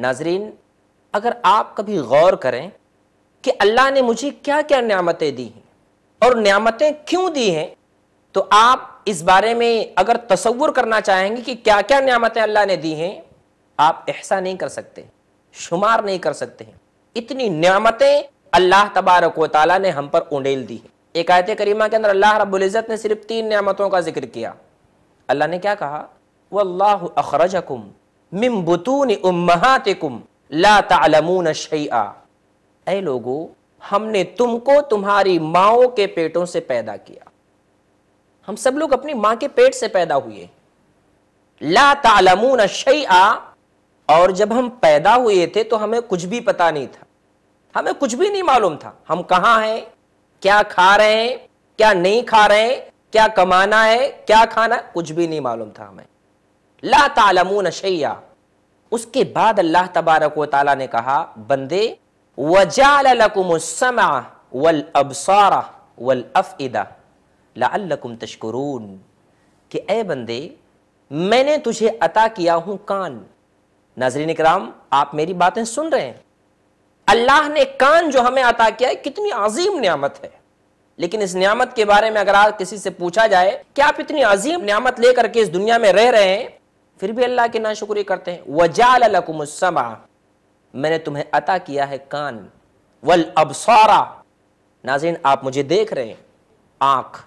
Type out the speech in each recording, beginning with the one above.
ناظرین، اگر آپ کبھی غور کریں کہ اللہ نے مجھے کیا کیا نعمتیں دی ہیں اور نعمتیں کیوں دی ہیں، تو آپ اس بارے میں اگر تصور کرنا چاہیں گے کہ کیا کیا نعمتیں اللہ نے دی ہیں، آپ احسا نہیں کر سکتے، شمار نہیں کر سکتے ہیں۔ اتنی نعمتیں اللہ تبارک و تعالیٰ نے ہم پر اونڈیل دی ہیں۔ ایک آیت کریمہ کے اندر اللہ رب العزت نے صرف تین نعمتوں کا ذکر کیا۔ اللہ نے کیا کہا؟ واللہ اخرجکم من بطون امہاتکم لا تعلمون شیئا۔ اے لوگو، ہم نے تم کو تمہاری ماؤں کے پیٹوں سے پیدا کیا۔ ہم سب لوگ اپنی ماں کے پیٹ سے پیدا ہوئے۔ لا تعلمون شیئا۔ اور جب ہم پیدا ہوئے تھے تو ہمیں کچھ بھی پتا نہیں تھا۔ ہمیں کچھ بھی نہیں معلوم تھا۔ ہم کہاں ہیں؟ کیا کھا رہے ہیں؟ کیا نہیں کھا رہے ہیں؟ کیا کمانا ہے؟ کیا کھانا؟ کچھ بھی نہیں معلوم تھا ہمیں۔ لا تعلمون شیئا۔ اس کے بعد اللہ تبارک و تعالیٰ نے کہا، بندے، وَجَعَلَ لَكُمُ السَّمْعَ وَالْأَبْصَارَ وَالْأَفْئِدَ لَعَلَّكُمْ تَشْكُرُونَ کہ اے بندے، میں نے تجھے عطا کیا ہوں کان۔ ناظرین اکرام آپ میری باتیں سن رہے ہیں۔ اللہ نے کان جو ہمیں عطا کیا ہے، کتنی عظیم نعمت ہے۔ لیکن اس نعمت کے بارے میں اگر آپ کسی سے پوچھا جائے، کہ آپ اتنی عظیم نعمت لے کر کے اس دنیا میں رہ رہے ہیں پھر بھی اللہ کی ناشکری کرتے ہیں۔ وَجَعَلَ لَكُمُ السَّمَعَ۔ میں نے تمہیں عطا کیا ہے کان۔ وَالْأَبْصَارَ ناظرین، آپ مجھے دیکھ رہے ہیں۔ آنکھ۔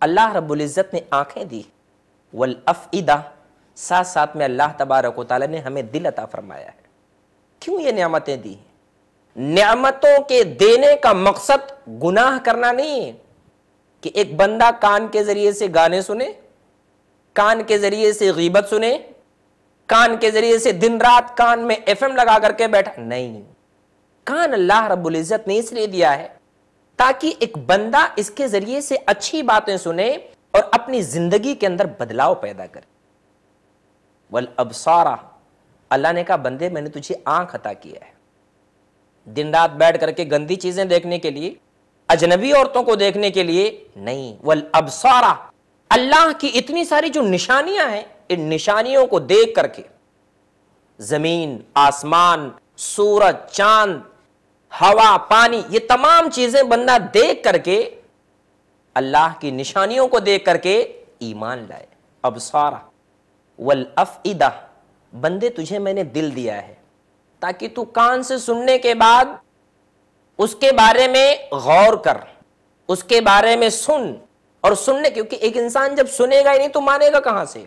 اللہ رب العزت نے آنکھیں دی۔ وَالْأَفْئِدَ ساتھ ساتھ میں اللہ تبارک و تعالی نے ہمیں دل عطا فرمایا ہے۔ کیوں یہ نعمتیں دی؟ نعمتوں کے دینے کا مقصد گناہ کرنا نہیں ہے۔ کہ ایک بندہ کان کے ذریعے سے گانے سنے۔ کان کے ذریعے سے غیبت سنے کان کے ذریعے سے دن رات کان میں ایف ایم لگا کر کے بیٹھا۔ نہیں۔ کان اللہ رب العزت نے اس لیے دیا ہے تاکہ ایک بندہ اس کے ذریعے سے اچھی باتیں سنے اور اپنی زندگی کے اندر بدلاؤ پیدا کرے۔ والابصارہ اللہ نے کہا، بندے، میں نے تجھے آنکھ عطا کیا ہے۔ دن رات بیٹھ کر کے گندی چیزیں دیکھنے کے لیے، اجنبی عورتوں کو دیکھنے کے لیے۔ نہیں۔ والابصارہ اللہ کی اتنی ساری جو نشانیاں ہیں، ان نشانیوں کو دیکھ کر کے زمین، آسمان، سورج، چاند، ہوا، پانی، یہ تمام چیزیں بندہ دیکھ کر کے اللہ کی نشانیوں کو دیکھ کر کے ایمان لائے۔ ابصارہ والافئدہ، بندے تجھے میں نے دل دیا ہے۔ تاکہ تو کان سے سننے کے بعد اس کے بارے میں غور کر، اس کے بارے میں سن۔ اور سننے کیونکہ ایک انسان جب سنے گا ہی نہیں تو مانے گا کہاں سے؟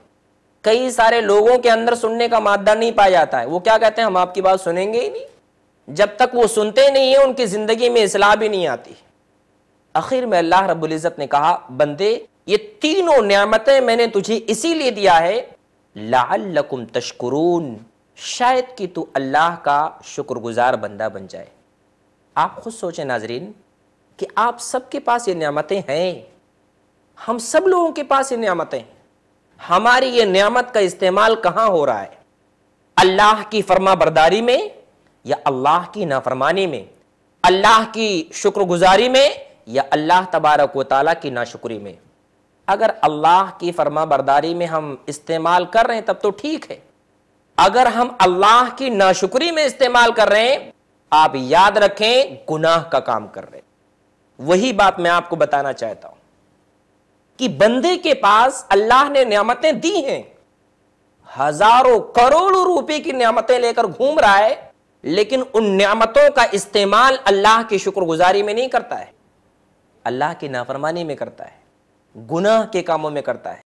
کئی سارے لوگوں کے اندر سننے کا مادہ نہیں پایا جاتا ہے۔ وہ کیا کہتے ہیں؟ ہم آپ کی بات سنیں گے ہی نہیں۔ جب تک وہ سنتے نہیں ہیں، ان کی زندگی میں اصلاح بھی نہیں آتی۔ آخر میں اللہ رب العزت نے کہا، بندے، یہ تینوں نعمتیں میں نے تجھے اسی لیے دیا ہے۔ لعلکم تشکرون۔ شاید کہ تو اللہ کا شکر گزار بندہ بن جائے۔ آپ خود سوچیں ناظرین، کہ آپ سب کے پاس یہ نعمتیں ہیں۔ ہم سب لوگوں کے پاس یہ نعمتیں ہماری یہ نعمت کا استعمال کہاں ہو رہا ہے؟ اللہ کی فرما برداری میں یا اللہ کی نافرمانی میں؟ اللہ کی شکر گزاری میں یا اللہ تبارک و تعالیٰ کی ناشکری میں؟ اگر اللہ کی فرما برداری میں ہم استعمال کر رہے ہیں تب تو ٹھیک ہے۔ اگر ہم اللہ کی ناشکری میں استعمال کر رہے ہیں، آپ یاد رکھیں گناہ کا کام کر رہے وہی بات میں آپ کو بتانا چاہتا ہوں۔ کہ بندے کے پاس اللہ نے نعمتیں دی ہیں۔ ہزاروں کروڑوں روپے کی نعمتیں لے کر گھوم رہا ہے، لیکن ان نعمتوں کا استعمال اللہ کی شکر گزاری میں نہیں کرتا ہے۔ اللہ کی نافرمانی میں کرتا ہے، گناہ کے کاموں میں کرتا ہے۔